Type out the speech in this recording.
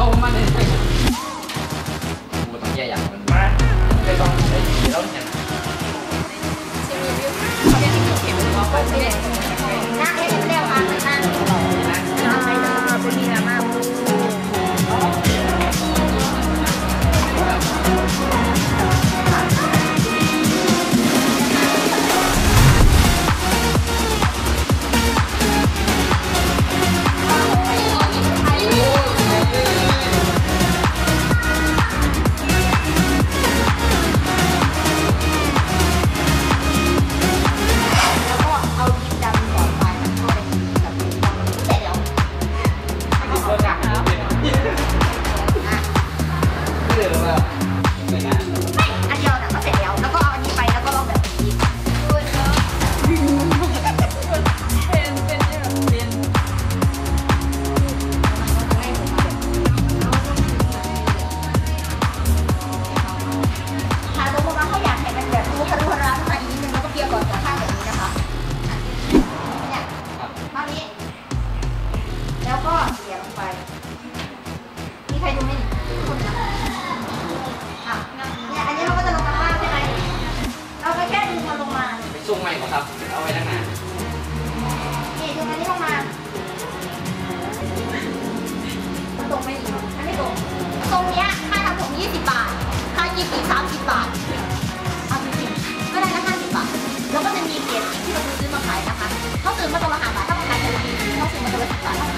Oh my name. ไป มีใครดูไหมอะเนี่ยอันนี้เราก็จะลงมาบ้างใช่ไหมเราก็แค่ลงมา ไปซุ่มใหม่อครับ เอาไว้ตั้งนานนี่ดึงอันนี้ลงมาตรงไม่ดีอันนี้ตรงตรงเนี้ยค่าทำผมสิบบาท ค่ากีบอีก30 บาทเอาจริงๆก็ได้ละห้าสิบบาท แล้วก็จะมีเกียรดที่เราซื้อมาขายนะคะเขาซื้อมาตัวละห5บาทถ้ามาขายเป็นหลัเขาซื้อมาตัวละ3บาท